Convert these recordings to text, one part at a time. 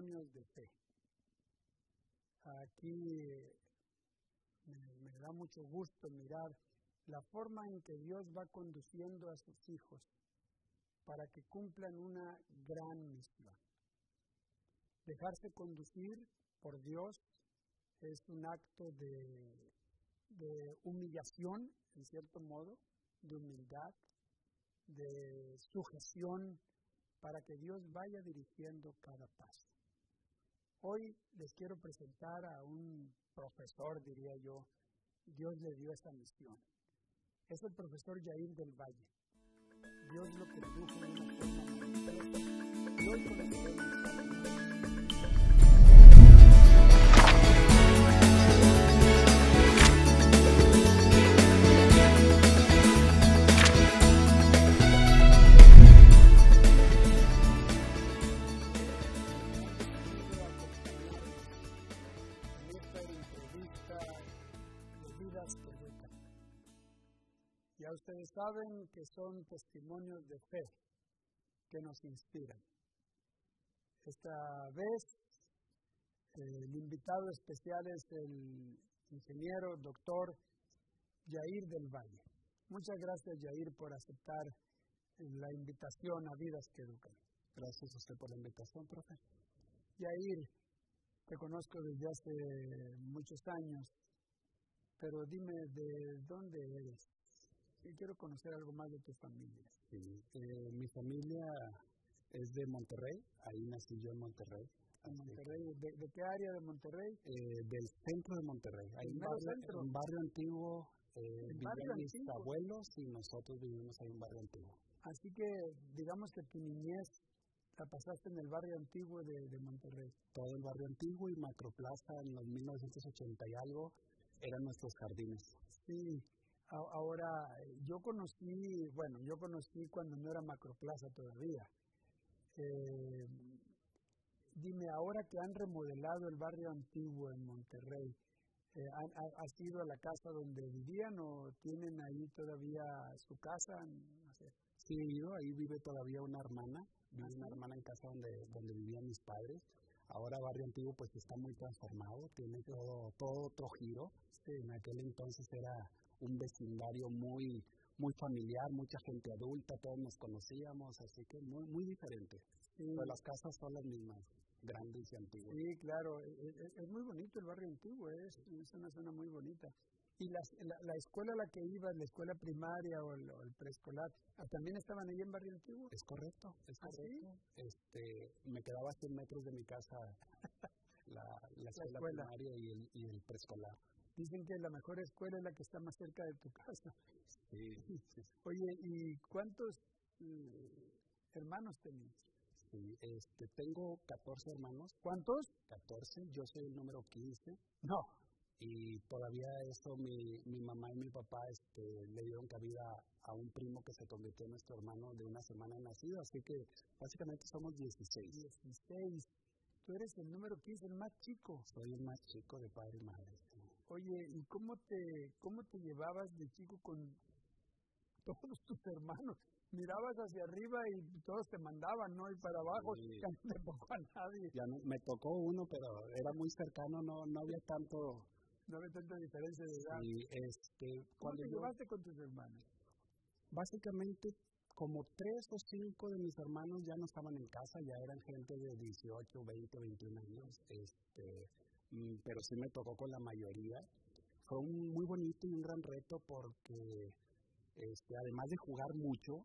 de fe. Aquí me, da mucho gusto mirar la forma en que Dios va conduciendo a sus hijos para que cumplan una gran misión. Dejarse conducir por Dios es un acto de humillación, en cierto modo, de humildad, de sujeción, para que Dios vaya dirigiendo cada paso. Hoy les quiero presentar a un profesor, diría yo, Dios le dio esa misión. Es el profesor Yair del Valle. Dios lo condujo en una forma maravillosa y saben que son testimonios de fe que nos inspiran. Esta vez el invitado especial es el ingeniero doctor Yair del Valle. Muchas gracias Yair por aceptar la invitación a Vidas que Educan. Gracias a usted por la invitación, profe. Yair, te conozco desde hace muchos años, pero dime de dónde eres. Yo quiero conocer algo más de tu familia. Sí, eh, mi familia es de Monterrey, ahí nací yo en Monterrey. En Monterrey, ¿de, de qué área de Monterrey? eh, del centro de Monterrey, ahí ¿El en mero barrio, centro? en barrio antiguo, eh, ¿En vivían barrio mis antiguo? abuelos y nosotros vivimos ahí en barrio antiguo. Así que digamos que tu niñez la pasaste en el barrio antiguo de, de Monterrey. Todo el barrio antiguo y Macroplaza en los 1980 y algo eran nuestros jardines. Sí, ahora yo conocí, bueno, yo conocí cuando no era Macroplaza todavía. Eh, dime, ahora que han remodelado el barrio antiguo en Monterrey, eh, ¿han- ha, ¿has ido a la casa donde vivían o tienen ahí todavía su casa? No sé. Sí, he ido, ahí vive todavía una hermana, vive ¿Ah, una hermana en casa donde, donde vivían mis padres. Ahora Barrio Antiguo pues está muy transformado, tiene todo, todo otro giro. En aquel entonces era un vecindario muy, muy familiar, mucha gente adulta, todos nos conocíamos, así que muy, muy diferente. Sí, Pero las casas son las mismas, grandes y antiguas. sí, claro, e- e- es, muy bonito el barrio antiguo, es, es una zona muy bonita. ¿Y las- la, la escuela a la que ibas, la escuela primaria o el, preescolar, ah, también estaban ahí en barrio antiguo? Es correcto, es ¿Ah, sí? correcto. Este, me quedaba a 100 metros de mi casa la, la escuela, escuela. primaria y el, y el preescolar. Dicen que la mejor escuela es la que está más cerca de tu casa. Sí. Oye, ¿y cuántos eh, hermanos tenías? Sí, este, tengo 14 hermanos, ¿Cuántos? 14, yo soy el número 15 No. y todavía eso mi, mi mamá y mi papá este, le dieron cabida a un primo que se convirtió en nuestro hermano de una semana de nacido, así que básicamente somos 16. 16. Tú eres el número 15, el más chico. Soy el más chico de padre y madre. Sí. Oye, ¿y cómo te, cómo te llevabas de chico con todos tus hermanos? Mirabas hacia arriba y todos te mandaban, ¿no? Y para abajo Sí. ya no te tocó a nadie. Ya no, me tocó uno, pero era muy cercano, no, no había tanto. No había tanta diferencia de edad. Y este, ¿Cómo cuando te yo, llevaste con tus hermanos? básicamente como tres o cinco de mis hermanos ya no estaban en casa, ya eran gente de 18, 20, 21 años, este, pero sí me tocó con la mayoría. Fue un muy bonito y un gran reto porque este, además de jugar mucho,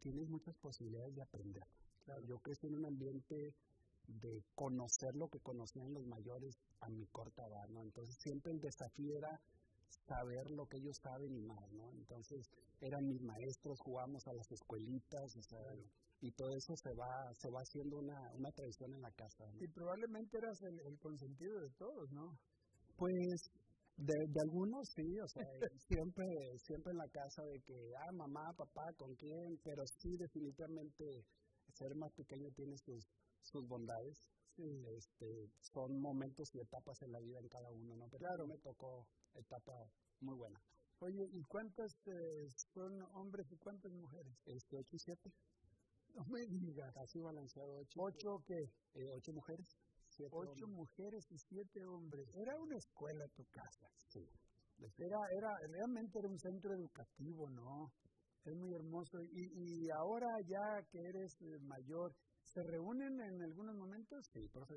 tienes muchas posibilidades de aprender. Claro, yo crecí en un ambiente de conocer lo que conocían los mayores a mi corta edad, ¿no? Entonces siempre el desafío era saber lo que ellos saben y más, ¿no? Entonces eran mis maestros, jugábamos a las escuelitas, o sea, y todo eso se va se va haciendo una, una tradición en la casa. ¿no? Y probablemente eras el, el consentido de todos, ¿no? Pues de, de algunos sí, o sea, siempre siempre en la casa de que, ah, mamá, papá, ¿con quién? Pero sí, definitivamente ser más pequeño tiene sus, sus bondades. Este, son momentos y etapas en la vida en cada uno, ¿no? Pero claro, me tocó etapa muy buena. Oye, ¿y cuántas eh, son hombres y cuántas mujeres? Este, 8 y 7. No me digas. Casi balanceado ocho. ¿Ocho qué? Eh, ocho mujeres. ocho mujeres y siete hombres. Era una escuela tu casa. Sí. Era, era, realmente era un centro educativo, ¿no? Es muy hermoso. Y, y ahora ya que eres eh, mayor, ¿se reúnen en algunos momentos? Sí, profe.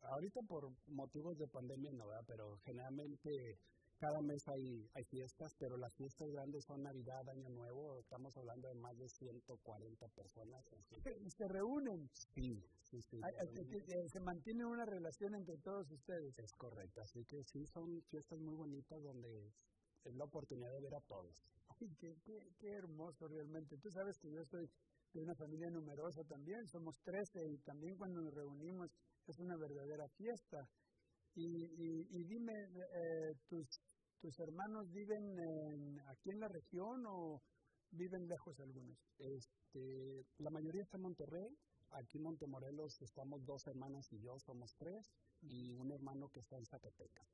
ahorita por motivos de pandemia no, ¿verdad? Pero generalmente cada mes hay, hay fiestas, pero las fiestas grandes son Navidad, Año Nuevo, estamos hablando de más de 140 personas. ¿Y se reúnen? Sí, sí, sí. se mantiene una relación entre todos ustedes. Es correcto, así que sí, son fiestas muy bonitas donde es la oportunidad de ver a todos. Ay, qué, qué, qué hermoso realmente. Tú sabes que yo soy de una familia numerosa también, somos 13 y también cuando nos reunimos es una verdadera fiesta. Y, y, y dime, eh, tus ¿Tus hermanos viven aquí en la región o viven lejos algunos? Este, la mayoría está en Monterrey. Aquí en Montemorelos estamos dos hermanas y yo, somos tres, y un hermano que está en Zacatecas.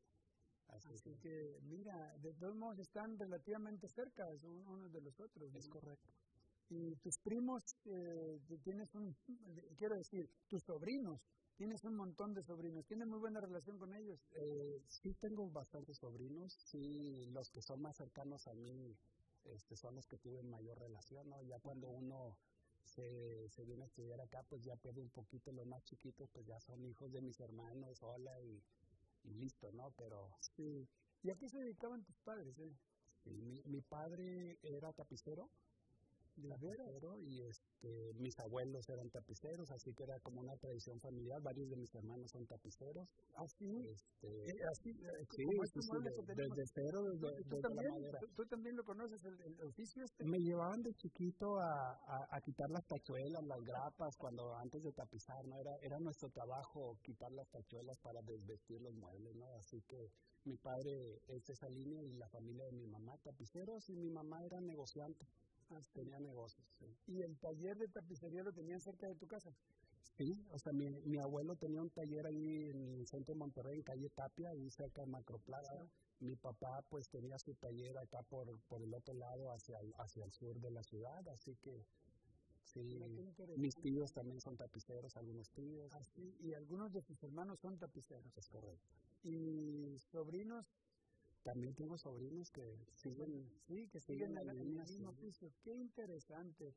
Así, que, mira, de todos modos están relativamente cerca unos de los otros. Es correcto. Y tus primos, eh, tienes un, quiero decir, tus sobrinos, Tienes un montón de sobrinos. ¿Tienes muy buena relación con ellos? Eh, sí, tengo bastantes sobrinos. Sí, los que son más cercanos a mí este, son los que tienen mayor relación. ¿no? Ya cuando uno se, se, viene a estudiar acá, pues ya pierde un poquito. Los más chiquitos, pues ya son hijos de mis hermanos, hola y, y listo, ¿no? Pero. Sí. ¿Y a qué se dedicaban tus padres? Eh? mi, mi padre era tapicero tapicero y este, mis abuelos eran tapiceros, así que era como una tradición familiar. Varios de mis hermanos son tapiceros. Así, este, así, eh, sí, este desde cero, desde, ¿Tú, también, ¿tú, también lo conoces, el, oficio este? Me llevaban de chiquito a, a, quitar las tachuelas, las grapas, cuando antes de tapizar, ¿no? Era, era nuestro trabajo quitar las tachuelas para desvestir los muebles, ¿no? Así que mi padre es esa línea y la familia de mi mamá tapiceros y mi mamá era negociante tenía negocios. ¿Y el taller de tapicería lo tenía cerca de tu casa? Sí, o sea, mi, mi abuelo tenía un taller ahí en el centro de Monterrey, en calle Tapia, ahí cerca de Macroplaza. Mi papá, pues, tenía su taller acá por, por el otro lado, hacia el, hacia el sur de la ciudad, así que Sí, mis tíos también son tapiceros, algunos tíos. Así, ah, y algunos de sus hermanos son tapiceros. Es correcto. ¿Y sobrinos también tengo sobrinos que siguen, sí, que siguen, en el mismo oficio. Qué interesante.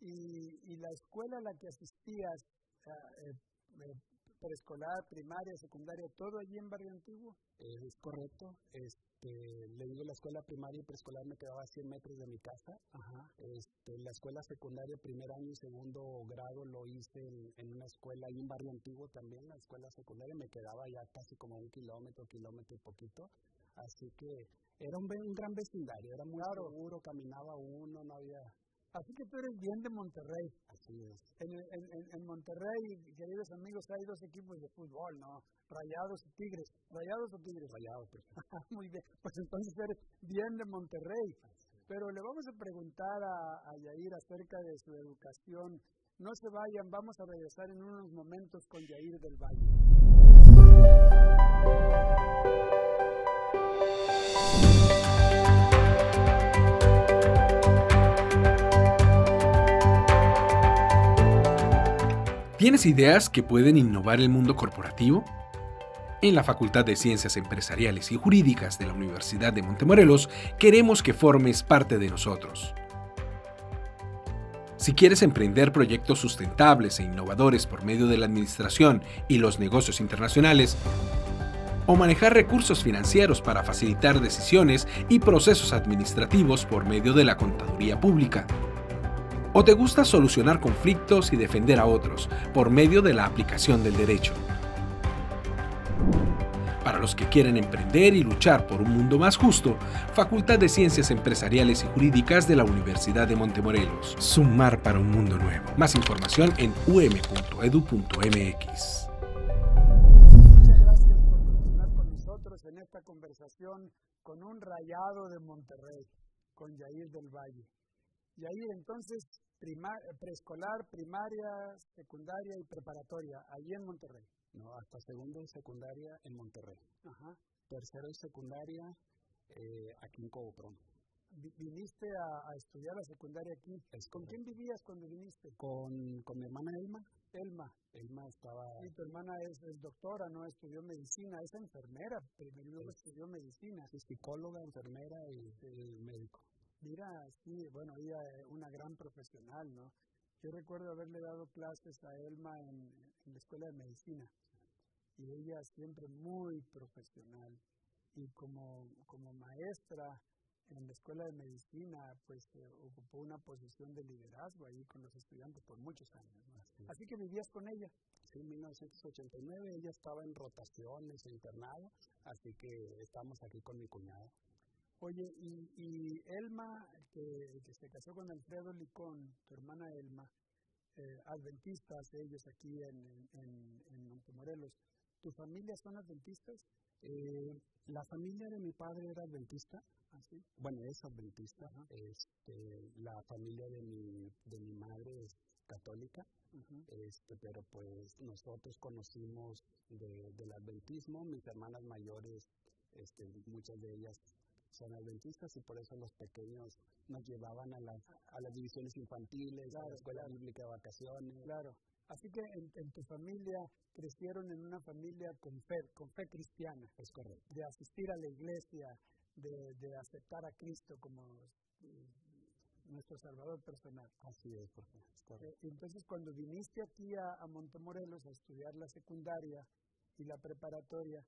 Y, y la escuela a la que asistías, eh, eh, preescolar, primaria, secundaria, todo allí en Barrio Antiguo. es correcto. Este, le digo la escuela primaria y preescolar me quedaba a 100 metros de mi casa. Ajá. Este, la escuela secundaria, primer año y segundo grado lo hice en, una escuela ahí en Barrio Antiguo también. La escuela secundaria me quedaba ya casi como un kilómetro, kilómetro y poquito. Así que era un, un gran vecindario, era muy seguro, caminaba uno, no había... Así que tú eres bien de Monterrey. Así es. En, en, en Monterrey, queridos amigos, hay dos equipos de fútbol, ¿no? Rayados y Tigres. ¿Rayados o Tigres? Rayados. muy bien. Pues entonces eres bien de Monterrey. Pero le vamos a preguntar a, a Yair acerca de su educación. No se vayan, vamos a regresar en unos momentos con Yair del Valle. ¿Tienes ideas que pueden innovar el mundo corporativo? En la Facultad de Ciencias Empresariales y Jurídicas de la Universidad de Montemorelos queremos que formes parte de nosotros. Si quieres emprender proyectos sustentables e innovadores por medio de la administración y los negocios internacionales, o manejar recursos financieros para facilitar decisiones y procesos administrativos por medio de la contaduría pública, ¿O te gusta solucionar conflictos y defender a otros por medio de la aplicación del derecho? Para los que quieren emprender y luchar por un mundo más justo, Facultad de Ciencias Empresariales y Jurídicas de la Universidad de Montemorelos. Sumar para un mundo nuevo. Más información en um.edu.mx. Muchas gracias por continuar con nosotros en esta conversación con un rayado de Monterrey, con Yair del Valle. Y ahí entonces preescolar, primaria, secundaria y preparatoria, allí en Monterrey. No, hasta segundo y secundaria en Monterrey. Ajá. Tercero y secundaria eh, aquí en Cobopron. viniste a, estudiar la secundaria aquí. ¿Con quién vivías cuando viniste? Con, con mi hermana Elma. Elma. Elma estaba... Sí, tu hermana es, doctora, ¿no? Estudió medicina, es enfermera, pero luego estudió medicina. Es psicóloga, enfermera y, médico. Mira, sí, bueno, ella es una gran profesional, ¿no? Yo recuerdo haberle dado clases a Elma en, en la escuela de medicina y ella siempre muy profesional y como, como maestra en la escuela de medicina, pues eh, ocupó una posición de liderazgo ahí con los estudiantes por muchos años. Así. que vivías con ella. Sí, en 1989 ella estaba en rotaciones, internado, así que estamos aquí con mi cuñado. Oye, y, y Elma, que, se casó con Alfredo Licón, tu hermana Elma, eh, adventistas ellos aquí en, en, en Montemorelos, ¿tu familia son adventistas? Eh, la familia de mi padre era adventista, ¿Así? ¿Ah, bueno, es adventista. Este, la familia de mi, de mi madre es católica, este, pero pues nosotros conocimos del adventismo, mis hermanas mayores, este, muchas de ellas son adventistas y por eso los pequeños nos llevaban a las, a las divisiones infantiles, a la escuela bíblica de vacaciones. Claro. Así que en, tu familia crecieron en una familia con fe, con fe cristiana. Es correcto. De asistir a la iglesia, de, aceptar a Cristo como eh, nuestro Salvador personal. Así es, por eh, entonces, cuando viniste aquí a, a Montemorelos a estudiar la secundaria y la preparatoria,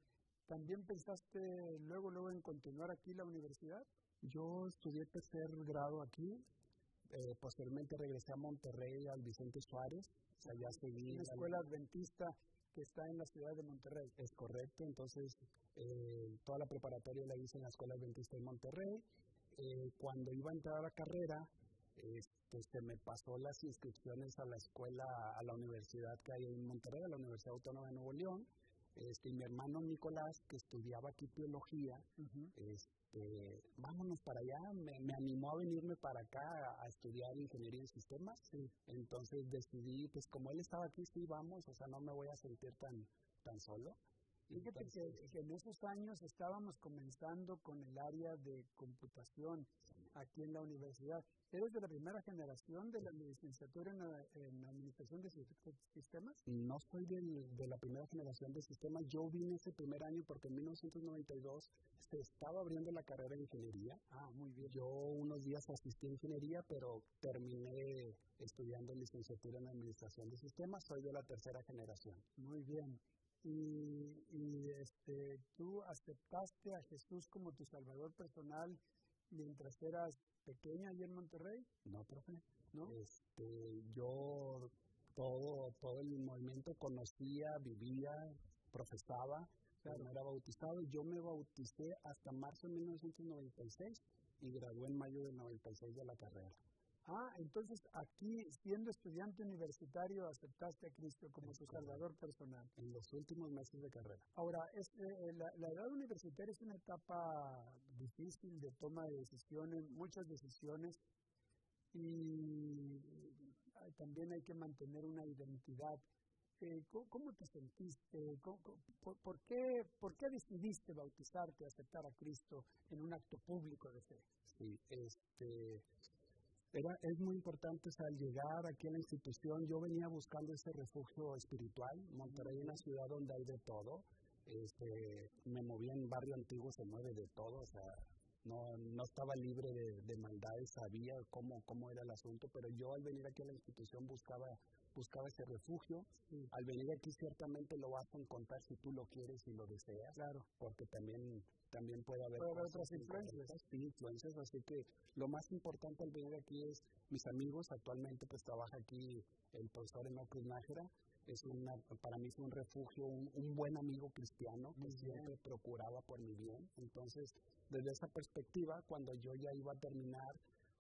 ¿también pensaste luego, luego en continuar aquí la universidad? Yo estudié tercer grado aquí, eh, posteriormente regresé a Monterrey, al Vicente Suárez, o ya seguí... Una escuela adventista que está en la ciudad de Monterrey. Es correcto, entonces eh, toda la preparatoria la hice en la Escuela Adventista de Monterrey. Eh, cuando iba a entrar a la carrera, este, se me pasó las inscripciones a la escuela, a la universidad que hay en Monterrey, a la Universidad Autónoma de Nuevo León. Este, mi hermano Nicolás, que estudiaba aquí teología, este, vámonos para allá, me, animó a venirme para acá a, estudiar ingeniería en sistemas. Entonces decidí, pues como él estaba aquí, sí, vamos, o sea, no me voy a sentir tan, tan solo. Fíjate que, en esos años estábamos comenzando con el área de computación aquí en la universidad. ¿Eres de la primera generación de la licenciatura en, Administración de Sistemas? No soy de la primera generación de sistemas. Yo vine ese primer año porque en 1992 se estaba abriendo la carrera de ingeniería. Ah, muy bien. Yo unos días asistí a ingeniería, pero terminé estudiando licenciatura en Administración de Sistemas. Soy de la tercera generación. Muy bien y, y este, tú aceptaste a Jesús como tu Salvador personal mientras eras pequeña allí en Monterrey? No, profe. ¿No? Este, yo todo, todo el movimiento conocía, vivía, profesaba, pero no era bautizado. Yo me bauticé hasta marzo de 1996 y gradué en mayo del 96 de la carrera. Ah, entonces aquí, siendo estudiante universitario, aceptaste a Cristo como tu Salvador personal. En los últimos meses de carrera. Ahora, eh, la, edad universitaria es una etapa difícil de toma de decisiones, muchas decisiones, y también hay que mantener una identidad. Eh, ¿cómo, te sentiste? por, qué, ¿Por qué decidiste bautizarte, aceptar a Cristo en un acto público de fe? Sí, este era, es muy importante, al llegar aquí a la institución, yo venía buscando ese refugio espiritual. Monterrey es una ciudad donde hay de todo. Este, me movía en barrio antiguo, se mueve de todo, o sea, no, no estaba libre de, de maldades, sabía cómo, cómo era el asunto, pero yo al venir aquí a la institución buscaba buscaba ese refugio. Al venir aquí ciertamente lo vas a encontrar si tú lo quieres y lo deseas. Claro. Porque también, también puede haber, otras influencias. influencias. Así que lo más importante al venir aquí es mis amigos. Actualmente pues trabaja aquí el profesor Enoch Nájera. Es una, para mí es un refugio, un, buen amigo cristiano que siempre procuraba por mi bien. Entonces, desde esa perspectiva, cuando yo ya iba a terminar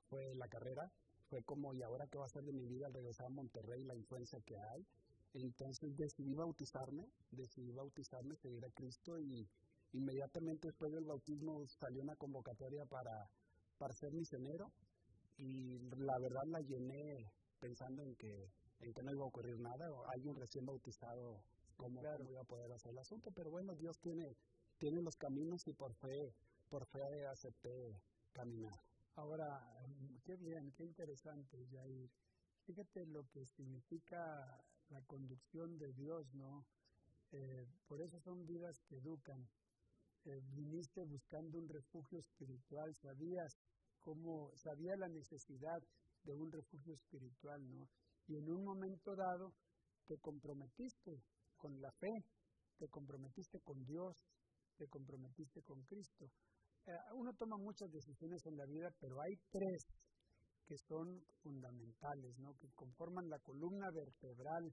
fue la carrera, fue como, ¿y ahora qué va a ser de mi vida al regresar a Monterrey, la influencia que hay? Entonces decidí bautizarme, decidí bautizarme, seguir a Cristo y inmediatamente después del bautismo salió una convocatoria para, para ser misionero y la verdad la llené pensando en que, en que no iba a ocurrir nada, o alguien recién bautizado, ¿cómo, claro. iba a poder hacer el asunto? Pero bueno, Dios tiene, tiene los caminos y por fe, por fe acepté caminar. Ahora, qué bien, qué interesante, Jair. Fíjate lo que significa la conducción de Dios, ¿no? Eh, por eso son vidas que educan. Eh, viniste buscando un refugio espiritual, sabías cómo, sabía la necesidad de un refugio espiritual, ¿no? Y en un momento dado te comprometiste con la fe, te comprometiste con Dios, te comprometiste con Cristo. Eh, uno toma muchas decisiones en la vida, pero hay tres que son fundamentales, ¿no? que conforman la columna vertebral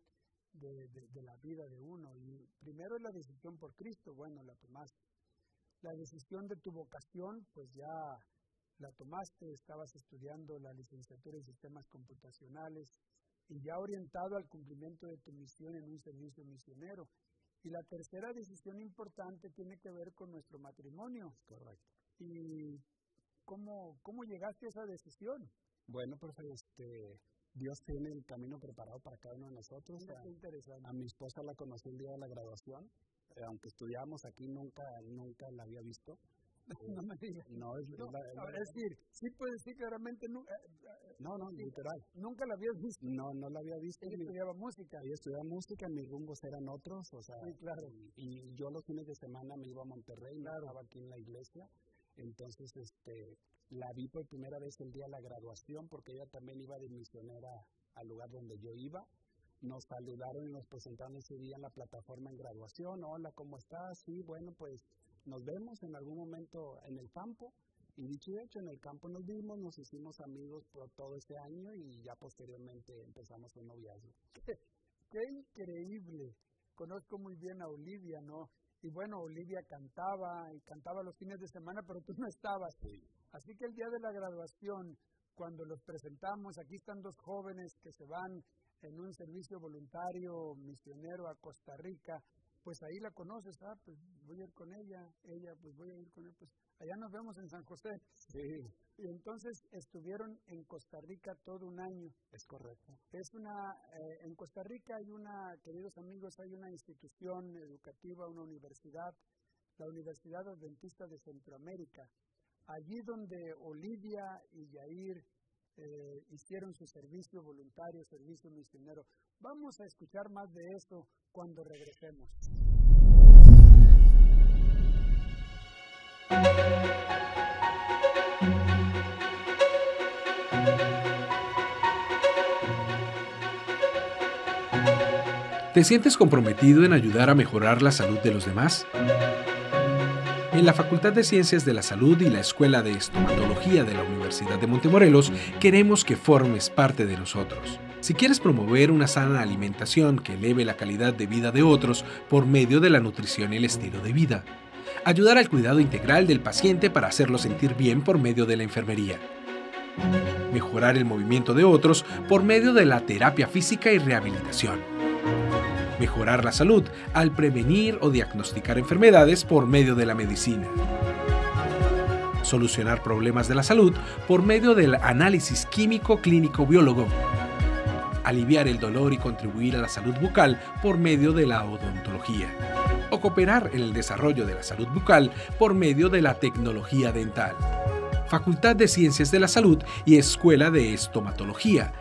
de, de, la vida de uno. Y primero es la decisión por Cristo, bueno, la tomaste. La decisión de tu vocación, pues ya la tomaste, estabas estudiando la licenciatura en sistemas computacionales y ya orientado al cumplimiento de tu misión en un servicio misionero. Y la tercera decisión importante tiene que ver con nuestro matrimonio. Correcto. ¿Y cómo, cómo llegaste a esa decisión? Bueno, pues este, Dios tiene el camino preparado para cada uno de nosotros. A, a, mi esposa la conocí el día de la graduación. Eh, aunque estudiamos aquí, nunca, nunca la había visto. No me digas. No, es, es decir, sí puede decir claramente. No, eh, eh, no, no, literal. Nunca la habías visto. No, no la había visto. Ella estudiaba música. Ella estudiaba música, mis rumbos eran otros, o sea. Sí, claro. Y, yo los fines de semana me iba a Monterrey, claro. estaba aquí en la iglesia. Entonces, este, la vi por primera vez el día de la graduación, porque ella también iba de misionera al lugar donde yo iba nos saludaron y nos presentaron ese día en la plataforma en graduación. Hola, ¿cómo estás? Sí, bueno, pues nos vemos en algún momento en el campo. Y dicho y hecho, en el campo nos vimos, nos hicimos amigos por todo este año y ya posteriormente empezamos un noviazgo. Qué, increíble. Conozco muy bien a Olivia, ¿no? Y bueno, Olivia cantaba y cantaba los fines de semana, pero tú no estabas. Así que el día de la graduación, cuando los presentamos, aquí están dos jóvenes que se van en un servicio voluntario misionero a Costa Rica pues ahí la conoces, ah, pues voy a ir con ella, ella, pues voy a ir con él, pues allá nos vemos en San José. Sí. Y entonces estuvieron en Costa Rica todo un año. Es correcto. Es una, eh, en Costa Rica hay una, queridos amigos, hay una institución educativa, una universidad, la Universidad Adventista de Centroamérica. Allí donde Olivia y Yair eh, hicieron su servicio voluntario, servicio misionero. Vamos a escuchar más de esto cuando regresemos. ¿Te sientes comprometido en ayudar a mejorar la salud de los demás? En la Facultad de Ciencias de la Salud y la Escuela de Estomatología de la Universidad de Montemorelos queremos que formes parte de nosotros. Si quieres promover una sana alimentación que eleve la calidad de vida de otros por medio de la nutrición y el estilo de vida, ayudar al cuidado integral del paciente para hacerlo sentir bien por medio de la enfermería, mejorar el movimiento de otros por medio de la terapia física y rehabilitación, mejorar la salud al prevenir o diagnosticar enfermedades por medio de la medicina, solucionar problemas de la salud por medio del análisis químico clínico biólogo, aliviar el dolor y contribuir a la salud bucal por medio de la odontología, o cooperar en el desarrollo de la salud bucal por medio de la tecnología dental. Facultad de Ciencias de la Salud y Escuela de Estomatología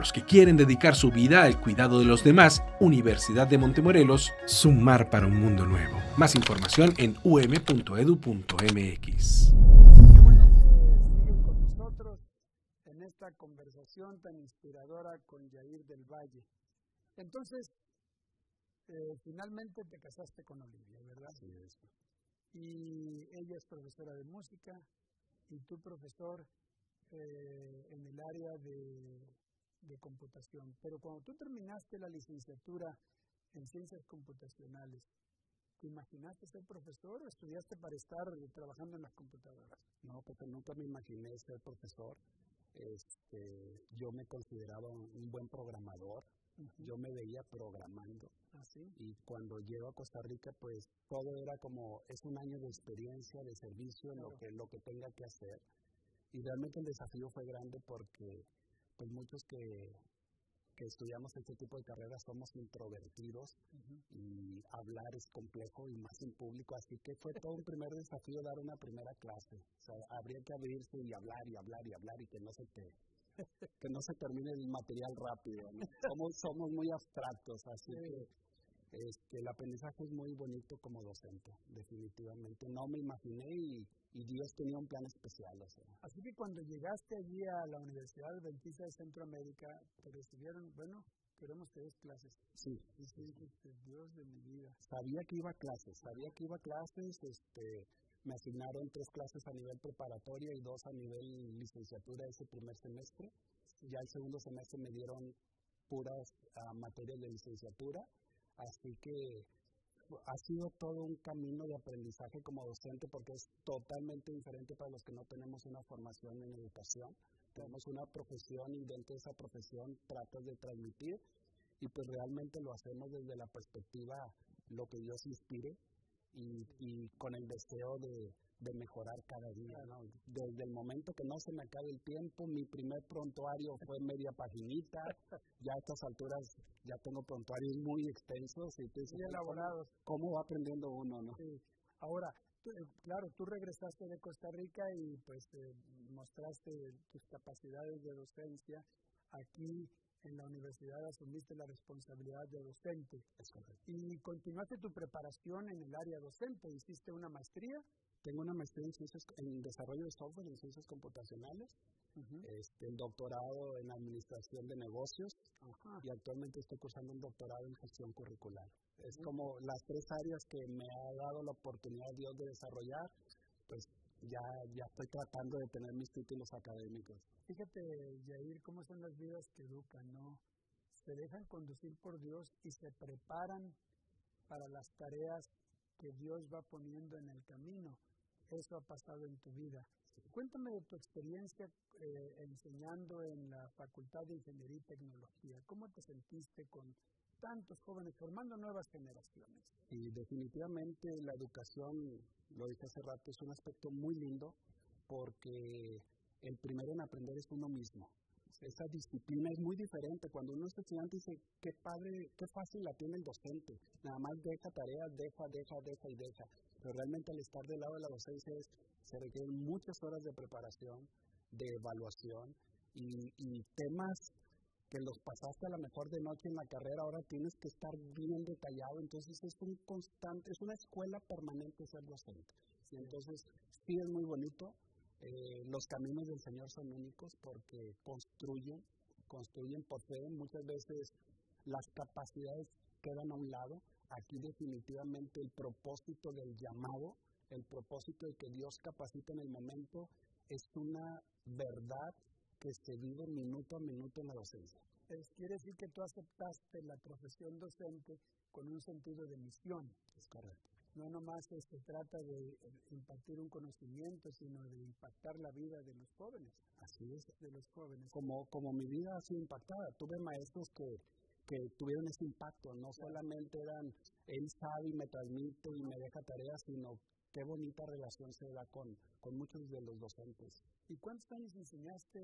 los que quieren dedicar su vida al cuidado de los demás, Universidad de Montemorelos, Sumar para un Mundo Nuevo. Más información en um.edu.mx. Qué bueno que siguen con nosotros en esta conversación tan inspiradora con Yair del Valle. Entonces, eh, finalmente te casaste con Olivia, ¿verdad? Sí, es. Y ella es profesora de música y tú profesor eh, en el área de de computación. Pero cuando tú terminaste la licenciatura en ciencias computacionales, ¿te imaginaste ser profesor o estudiaste para estar trabajando en las computadoras? No, porque nunca me imaginé ser profesor. Este, yo me consideraba un buen programador, yo me veía programando. ¿Ah, y cuando llego a Costa Rica, pues todo era como, es un año de experiencia, de servicio, en lo que, lo que tenga que hacer. Y realmente el desafío fue grande porque pues muchos que, que estudiamos este tipo de carreras somos introvertidos y hablar es complejo y más en público, así que fue todo un primer desafío dar una primera clase. O sea, habría que abrirse y hablar y hablar y hablar y que no se te que no se termine el material rápido. Somos, somos muy abstractos, así que este, el aprendizaje es muy bonito como docente, definitivamente. No me imaginé y, Dios tenía un plan especial. Así que cuando llegaste allí a la Universidad Adventista de Centroamérica, te recibieron, bueno, queremos que des clases. Sí. Y Dios de mi vida. Sabía que iba a clases, sabía que iba a clases, este, me asignaron tres clases a nivel preparatoria y dos a nivel licenciatura ese primer semestre. Ya el segundo semestre me dieron puras uh, materias de licenciatura Así que ha sido todo un camino de aprendizaje como docente porque es totalmente diferente para los que no tenemos una formación en educación. Tenemos una profesión y esa profesión tratas de transmitir y pues realmente lo hacemos desde la perspectiva lo que Dios inspire y, y con el deseo de, de mejorar cada día. Desde el momento que no se me acabe el tiempo, mi primer prontuario fue media paginita, ya a estas alturas ya tengo prontuarios muy extensos y elaborados. ¿Cómo va aprendiendo uno? ¿no? Ahora, eh, claro, tú regresaste de Costa Rica y pues eh, mostraste tus capacidades de docencia aquí en la universidad asumiste la responsabilidad de docente. Y continuaste tu preparación en el área docente, hiciste una maestría. Tengo una maestría en, ciencias, en desarrollo de software en ciencias computacionales, este, el doctorado en administración de negocios y actualmente estoy cursando un doctorado en gestión curricular. Es como las tres áreas que me ha dado la oportunidad Dios de desarrollar, pues ya, ya estoy tratando de tener mis títulos académicos. Fíjate, Yair, cómo son las vidas que educan, ¿no? Se dejan conducir por Dios y se preparan para las tareas que Dios va poniendo en el camino. Eso ha pasado en tu vida. Cuéntame de tu experiencia eh, enseñando en la Facultad de Ingeniería y Tecnología. ¿Cómo te sentiste con tantos jóvenes formando nuevas generaciones? Y definitivamente la educación lo dije hace rato, es un aspecto muy lindo porque el primero en aprender es uno mismo. Esa disciplina es muy diferente. Cuando uno es estudiante dice, qué padre, qué fácil la tiene el docente. Nada más deja tareas, deja, deja, deja y deja. Pero realmente al estar del lado de la docencia se requieren muchas horas de preparación, de evaluación y, y temas que los pasaste a lo mejor de noche en la carrera, ahora tienes que estar bien detallado, entonces es un constante, es una escuela permanente ser docente. Y entonces sí es muy bonito, eh, los caminos del Señor son únicos porque construyen, construyen por fe, muchas veces las capacidades quedan a un lado, aquí definitivamente el propósito del llamado, el propósito de que Dios capacita en el momento, es una verdad que se vive minuto a minuto en la docencia. quiere decir que tú aceptaste la profesión docente con un sentido de misión. Es correcto. No nomás se trata de impartir un conocimiento, sino de impactar la vida de los jóvenes. Así es. De los jóvenes. Como, como mi vida ha sido impactada. Tuve maestros que, que tuvieron ese impacto. No solamente eran, él sabe y me transmite y me deja tareas, sino qué bonita relación se da con, con muchos de los docentes. ¿Y cuántos años enseñaste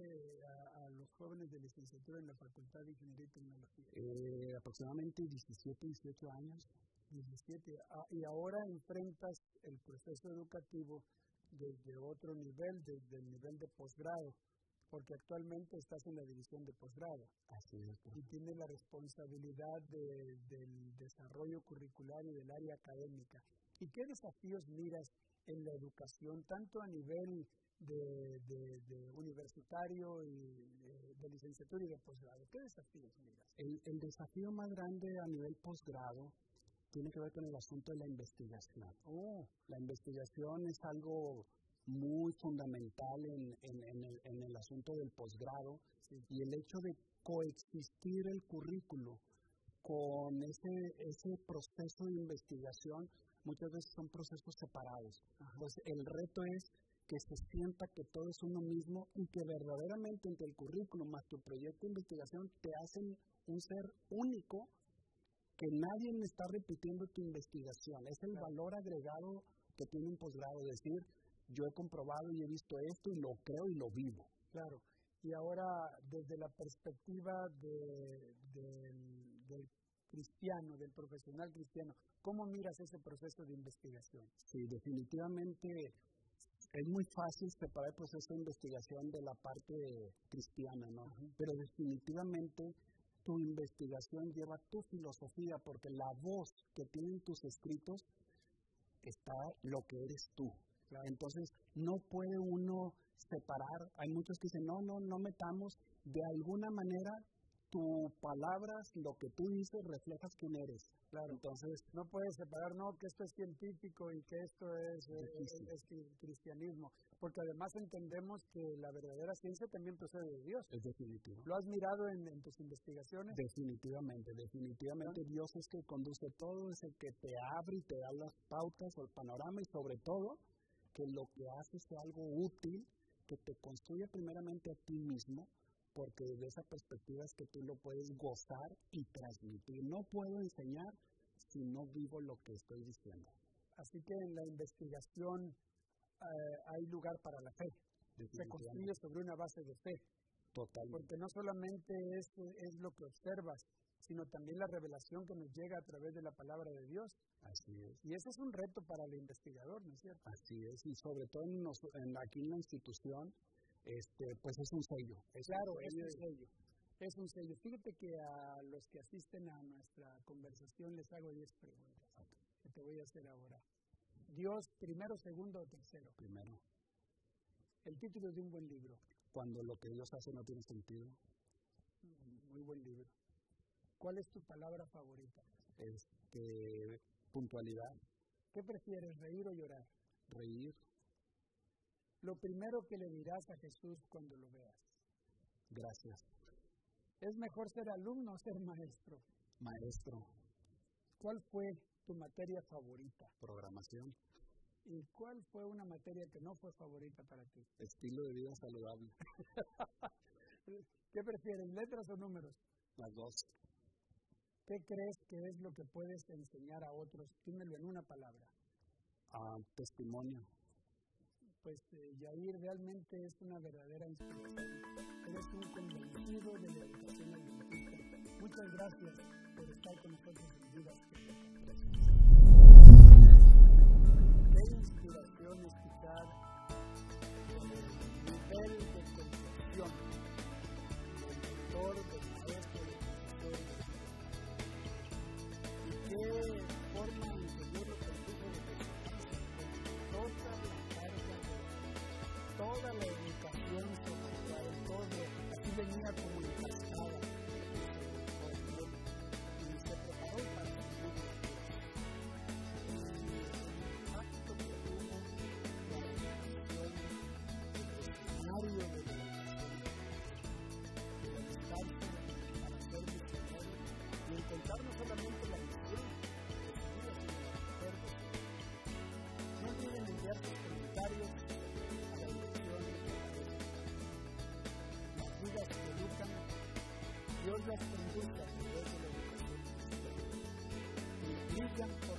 a, los jóvenes de licenciatura en la Facultad de Ingeniería y Tecnología? Eh, aproximadamente 17, 18 años. 17. Ah, y ahora enfrentas el proceso educativo desde otro nivel, desde el nivel de posgrado, porque actualmente estás en la división de posgrado. Así es. Y tienes la responsabilidad del desarrollo curricular y del área académica. ¿Y qué desafíos miras en la educación, tanto a nivel de, universitario y de, licenciatura y de posgrado? ¿Qué desafíos miras? El, desafío más grande a nivel posgrado tiene que ver con el asunto de la investigación. Oh. La investigación es algo muy fundamental en, el, asunto del posgrado y el hecho de coexistir el currículo con ese, ese proceso de investigación muchas veces son procesos separados. Entonces, el reto es que se sienta que todo es uno mismo y que verdaderamente entre el currículum más tu proyecto de investigación te hacen un ser único que nadie me está repitiendo tu investigación. Es el valor agregado que tiene un posgrado, decir, yo he comprobado y he visto esto y lo creo y lo vivo. Claro. Y ahora, desde la perspectiva de, del cristiano, del profesional cristiano, ¿cómo miras ese proceso de investigación? Sí, definitivamente es muy fácil separar el proceso de investigación de la parte cristiana, ¿no? Pero definitivamente tu investigación lleva tu filosofía, porque la voz que tienen tus escritos está lo que eres tú. Entonces, no puede uno separar. Hay muchos que dicen, no, no, no metamos. De alguna manera, tu palabras, lo que tú dices, reflejas quién eres. Claro. Entonces, no puedes separar, no, que esto es científico y que esto es, eh, es, cristianismo. Porque además entendemos que la verdadera ciencia también procede de Dios. Es definitivo. ¿Lo has mirado en, tus investigaciones? Definitivamente, definitivamente Dios es que conduce todo, es el que te abre y te da las pautas o el panorama y sobre todo que lo que hace sea algo útil, que te construye primeramente a ti mismo, porque desde esa perspectiva es que tú lo puedes gozar y transmitir. No puedo enseñar si no vivo lo que estoy diciendo. Así que en la investigación eh, hay lugar para la fe. Se construye sobre una base de fe. Total. Porque no solamente es, es lo que observas, sino también la revelación que nos llega a través de la palabra de Dios. Así es. Y ese es un reto para el investigador, ¿no es cierto? Así es, y sobre todo en, aquí en la institución, este, pues es un sello. claro, es un sello. Es un sello. Fíjate que a los que asisten a nuestra conversación les hago 10 preguntas que te voy a hacer ahora. Dios, primero, segundo o tercero. Primero. El título de un buen libro. Cuando lo que Dios hace no tiene sentido. Muy buen libro. ¿Cuál es tu palabra favorita? Este, puntualidad. ¿Qué prefieres, reír o llorar? Reír. Lo primero que le dirás a Jesús cuando lo veas. Gracias. ¿Es mejor ser alumno o ser maestro? Maestro. ¿Cuál fue tu materia favorita? Programación. ¿Y cuál fue una materia que no fue favorita para ti? Estilo de vida saludable. ¿Qué prefieres, letras o números? Las dos. ¿Qué crees que es lo que puedes enseñar a otros? Dímelo en una palabra. Ah, testimonio pues eh, Yair realmente es una verdadera inspiración. Eres un convencido de la educación alimentista. Muchas gracias por estar con nosotros en Vidas Qué inspiración escuchar el nivel de concepción del doctor, del la educación sobre todo, así venía como las conduzca a través de la educación por